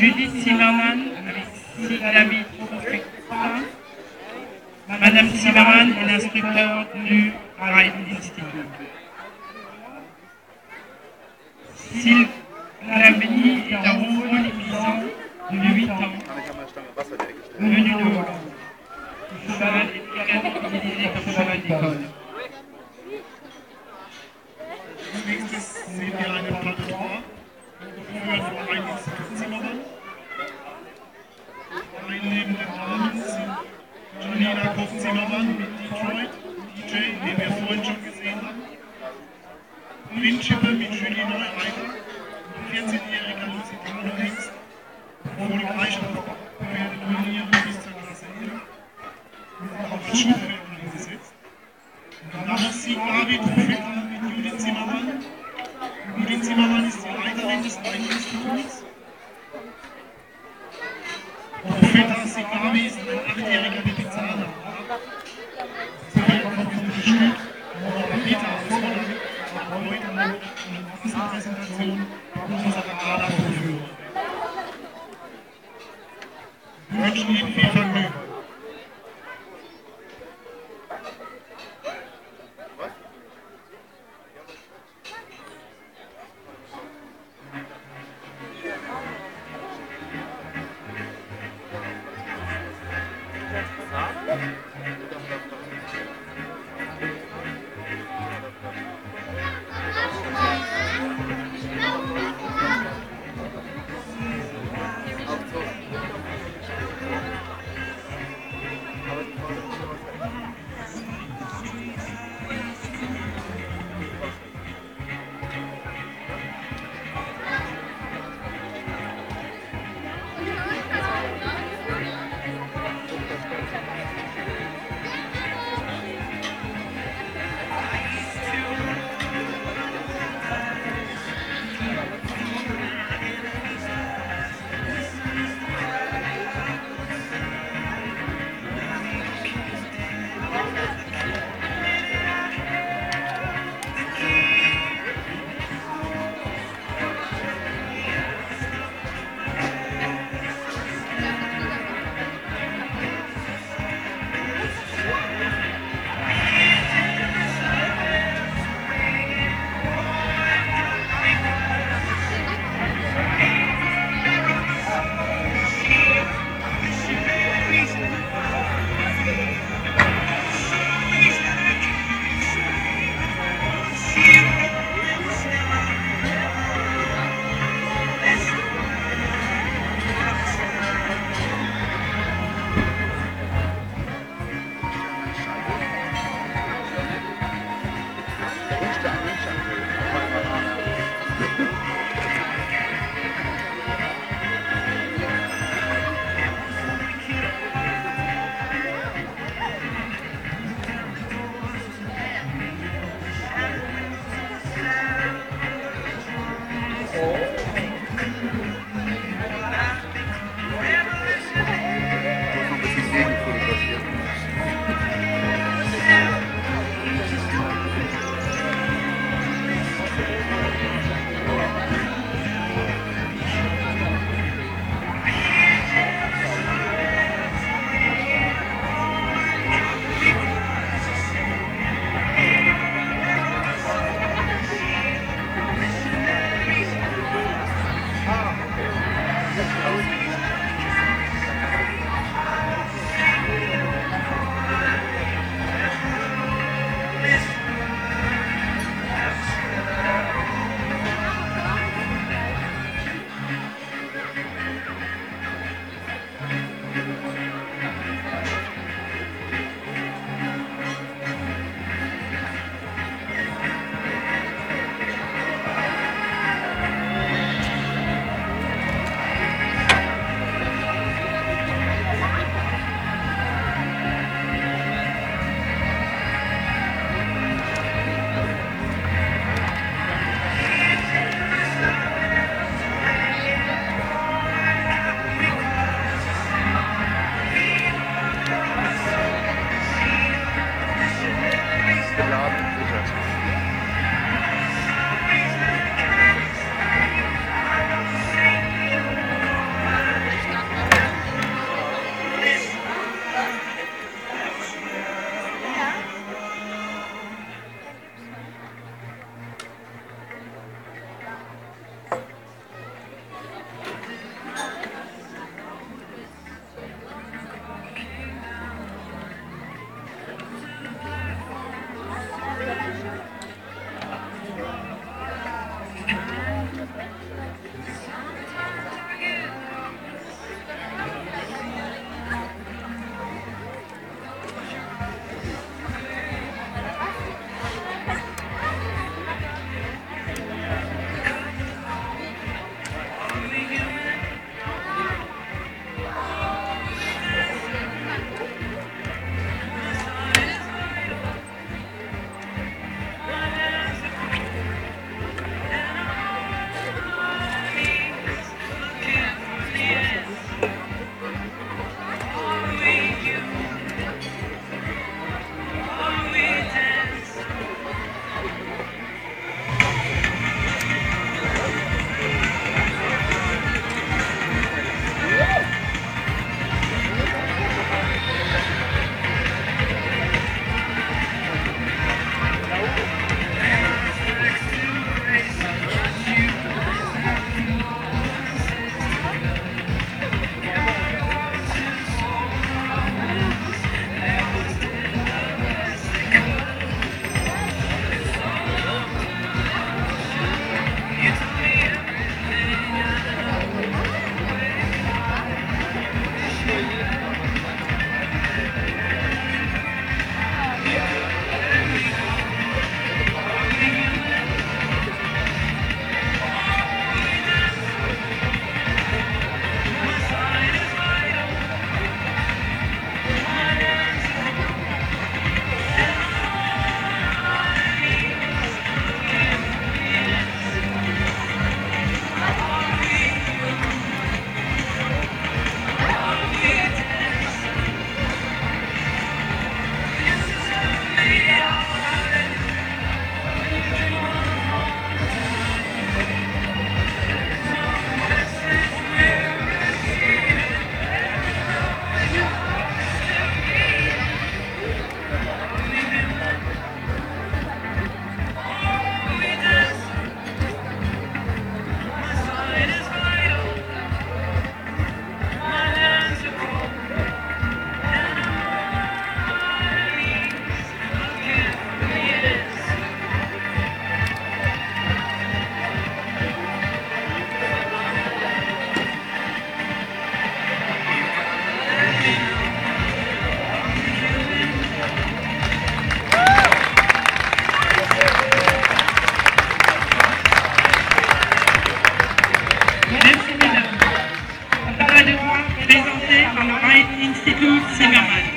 Judith Zimmermann avec Confectin. Madame Zimmermann est l'instructeur du Ride Institute. Sylvain Lambini est un rouvreux épuisant de 8 ans, venu de Hollande. den lebenden Arms. Janina guckt mit Detroit, DJ, den wir vorhin schon gesehen haben. Winchippe mit Julie Neureiter, 14-jähriger Lusitano Hengst, wurde gleich auf Pferdeturniere bis zur Klasse 11 auf Schuhfeld. Merci mesdames. De moi, présenté par le Rhein Institut Zimmermann.